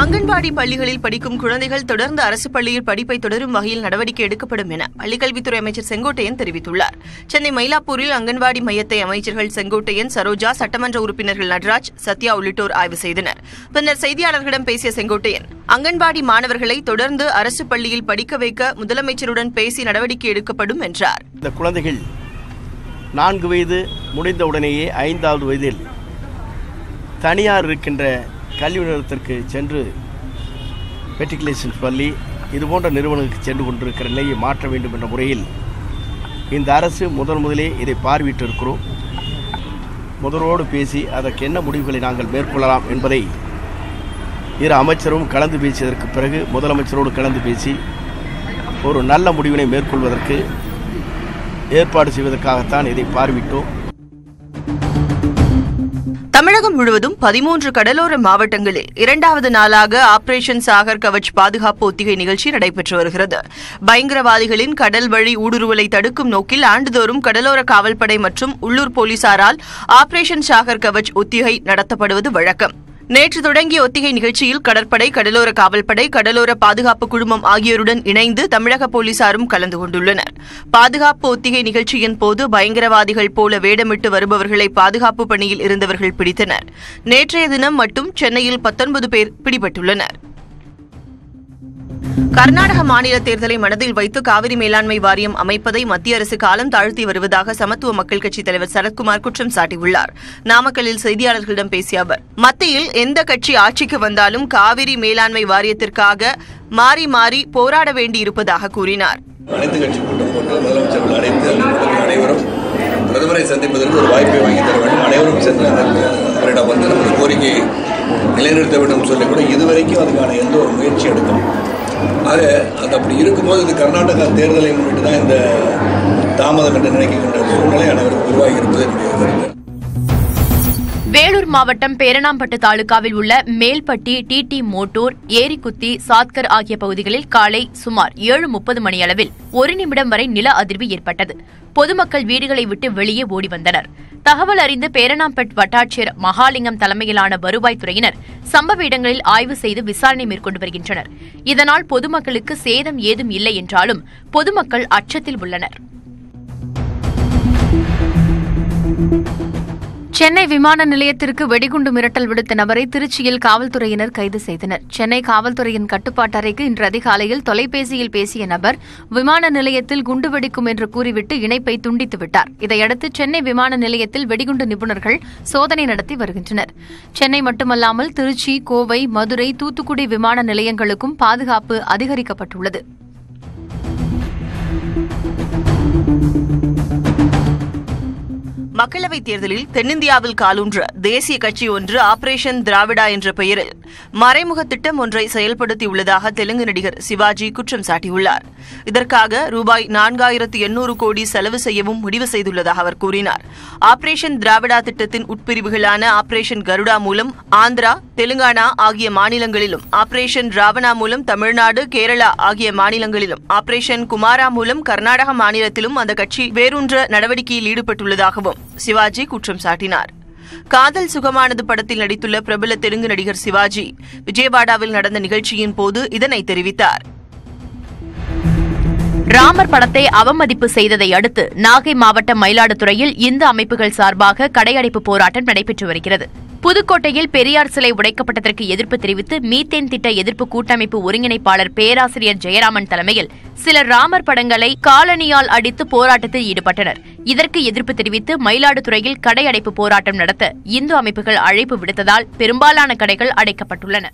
அங்கன்வாடி பள்ளிகளில் படிக்கும் குழந்தைகள் தொடர்ந்து அரசு பள்ளியில் படிப்பை தொடரும் வகையில் நடவடிக்கை எடுக்கப்படும் என பள்ளிக்கல்வித்துறை அமைச்சர் செங்கோட்டையன் தெரிவித்துள்ளார். சென்னை மயிலாப்பூரில் அங்கன்வாடி மையத்தை அமைச்சர்கள் செங்கோட்டையன் சரோஜா சட்டமன்ற உறுப்பினர்கள் நடராஜ் சத்யா உள்ளிட்டோர் ஆய்வு செய்தனர். பின்னர் செய்தியாளர்களிடம் பேசிய செங்கோட்டையன் அங்கன்வாடி மாணவர்களை தொடர்ந்து அரசு பள்ளியில் படிக்க வைக்க முதலமைச்சருடன் பேசி நடவடிக்கை எடுக்கப்படும் என்றார். இந்த குழந்தைகள் நான்கு வயது முடிந்தவுடனேயே ஐந்தாவது வயதில் தனியார் இருக்கின்ற கல்வி நிறுவனத்திற்கு சென்று மெட்ரிகுலேஷன் பள்ளி இது போன்ற நிறுவனங்களுக்கு சென்று கொண்டிருக்கிற நிலையை மாற்ற வேண்டும் என்ற முறையில் இந்த அரசு முதன் முதலே இதை பார்வையிட்டு இருக்கிறோம் முதலோடு பேசி அதற்கு என்ன முடிவுகளை நாங்கள் மேற்கொள்ளலாம் என்பதை இரு அமைச்சரும் கலந்து பேசியதற்கு பிறகு முதலமைச்சரோடு கலந்து பேசி ஒரு நல்ல முடிவினை மேற்கொள்வதற்கு ஏற்பாடு செய்வதற்காகத்தான் இதை பார்வையிட்டோம். தமிழகம் முழுவதும் பதிமூன்று கடலோர மாவட்டங்களில் இரண்டாவது நாளாக ஆபரேஷன் சாகர் கவச் பாதுகாப்பு ஒத்திகை நிகழ்ச்சி நடைபெற்று வருகிறது. பயங்கரவாதிகளின் கடல் வழி ஊடுருவலை தடுக்கும் நோக்கில் ஆண்டுதோறும் கடலோர காவல்படை மற்றும் உள்ளூர் போலீசாரால் ஆபரேஷன் சாகர் கவச் ஒத்திகை நடத்தப்படுவது வழக்கம். நேற்று தொடங்கிய ஒத்திகை நிகழ்ச்சியில் கடற்படை கடலோர காவல்படை கடலோர பாதுகாப்பு குழுமம் ஆகியோருடன் இணைந்து தமிழக போலீசாரும் கலந்து கொண்டுள்ளனர். பாதுகாப்பு ஒத்திகை நிகழ்ச்சியின் போது பயங்கரவாதிகள் போல வேடமிட்டு வருபவர்களை பாதுகாப்பு பணியில் இருந்தவர்கள் பிடித்தனர். நேற்றைய தினம் மட்டும் சென்னையில் பத்தொன்பது பேர் பிடிபட்டுள்ளனர். கர்நாடக மாநில தேர்தலை மனதில் வைத்து காவிரி மேலாண்மை வாரியம் அமைப்பதை மத்திய அரசு காலம் தாழ்த்தி வருவதாக சமத்துவ மக்கள் கட்சித் தலைவர் சரத்குமார் குற்றம் சாட்டியுள்ளார். நாமக்கல்லில் செய்தியாளர்களிடம் பேசிய அவர் மத்தியில் எந்த கட்சி ஆட்சிக்கு வந்தாலும் காவிரி மேலாண்மை வாரியத்திற்காக மாறி மாறி போராட வேண்டியிருப்பதாக கூறினார். அனைத்து கட்சி கூட்டம் போட்டு அனைவரும் பிரதமரை சந்திப்பதற்கு ஒரு வாய்ப்பை வாங்கி தர வேண்டும். அனைவரும் சென்று அவரிடம் வந்து நமது கோரிக்கையை நிலைநிறுத்த வேண்டும் சொல்லி கூட இதுவரைக்கும் அதுக்கான எந்த ஒரு முயற்சி எடுக்கணும் ஆக அது அப்படி இருக்கும்போது இது கர்நாடகா தேர்தலை முன்னிட்டு தான் இந்த தாமதம் என்று நினைக்கின்ற சூழ்நிலை அனைவரும் உருவாகி இருப்பது என்னுடைய கருத்து வேலூர் மாவட்டம் பேரணாம்பட்டு தாலுகாவில் உள்ள மேல்பட்டி டிடி மோட்டூர் ஏரிக்குத்தி சாத்கர் ஆகிய பகுதிகளில் காலை சுமார் ஏழு முப்பது மணியளவில் ஒரு நிமிடம் வரை நில அதிர்வு ஏற்பட்டது. பொதுமக்கள் வீடுகளை விட்டு வெளியே ஓடி வந்தனர். தகவல் அறிந்து பேரணாம்பட் வட்டாட்சியர் மகாலிங்கம் தலைமையிலான வருவாய்த்துறையினர் சம்பவ இடங்களில் ஆய்வு செய்து விசாரணை மேற்கொண்டு வருகின்றனர். இதனால் பொதுமக்களுக்கு சேதம் ஏதும் இல்லை என்றாலும் பொதுமக்கள் அச்சத்தில் உள்ளனர். சென்னை விமான நிலையத்திற்கு வெடிகுண்டு மிரட்டல் விடுத்த நபரை திருச்சியில் காவல்துறையினர் கைது செய்தனர். சென்னை காவல்துறையின் கட்டுப்பாட்டு அறைக்கு இன்று அதிகாலையில் தொலைபேசியில் பேசிய நபர் விமான நிலையத்தில் குண்டு வெடிக்கும் என்று கூறிவிட்டு இணைப்பை துண்டித்து விட்டார். இதையடுத்து சென்னை விமான நிலையத்தில் வெடிகுண்டு நிபுணர்கள் சோதனை நடத்தி வருகின்றனர். சென்னை மட்டுமல்லாமல் திருச்சி கோவை மதுரை தூத்துக்குடி விமான நிலையங்களுக்கும் பாதுகாப்பு அதிகரிக்கப்பட்டுள்ளது. மக்களவைத் தேர்தலில் தென்னிந்தியாவில் காலூன்ற தேசிய கட்சி ஒன்று ஆபரேஷன் திராவிடா என்ற பெயரில் மறைமுக திட்டம் ஒன்றை செயல்படுத்தியுள்ளதாக தெலுங்கு நடிகர் சிவாஜி குற்றம் சாட்டியுள்ளார். இதற்காக ரூபாய் நான்காயிரத்து எண்ணூறு கோடி செலவு செய்யவும் முடிவு செய்துள்ளதாக அவர் கூறினார். ஆபரேஷன் திராவிடா திட்டத்தின் உட்பிரிவுகளான ஆபரேஷன் கருடா மூலம் ஆந்திரா தெலுங்கானா ஆகிய மாநிலங்களிலும் ஆபரேஷன் ராவணா மூலம் தமிழ்நாடு கேரளா ஆகிய மாநிலங்களிலும் ஆபரேஷன் குமாரா மூலம் கர்நாடக மாநிலத்திலும் அந்த கட்சி வேரூன்ற நடவடிக்கையில் ஈடுபட்டுள்ளதாகவும் சிவாஜி குற்றம் சாட்டினார். காதல் சுகமானது படத்தில் நடித்துள்ள பிரபல தெலுங்கு நடிகர் சிவாஜி. விஜயவாடாவில் நடந்த நிகழ்ச்சியின் போது இதனை தெரிவித்தார். ராமர் படத்தை அவமதிப்பு செய்ததை அடுத்து நாகை மாவட்டம் மயிலாடுதுறையில் இந்து அமைப்புகள் சார்பாக கடையடைப்பு போராட்டம் நடைபெற்று வருகிறது. புதுக்கோட்டையில் பெரியார் சிலை உடைக்கப்பட்டதற்கு எதிர்ப்பு தெரிவித்து மீத்தேன் திட்ட எதிர்ப்பு கூட்டமைப்பு ஒருங்கிணைப்பாளர் பேராசிரியர் ஜெயராமன் தலைமையில் சிலர் ராமர் படங்களை காலனியால் அடித்து போராட்டத்தில் ஈடுபட்டனர். இதற்கு எதிர்ப்பு தெரிவித்து மயிலாடுதுறையில் கடையடைப்பு போராட்டம் நடத்த இந்து அமைப்புகள் அழைப்பு விடுத்ததால் பெரும்பாலான கடைகள் அடைக்கப்பட்டுள்ளன.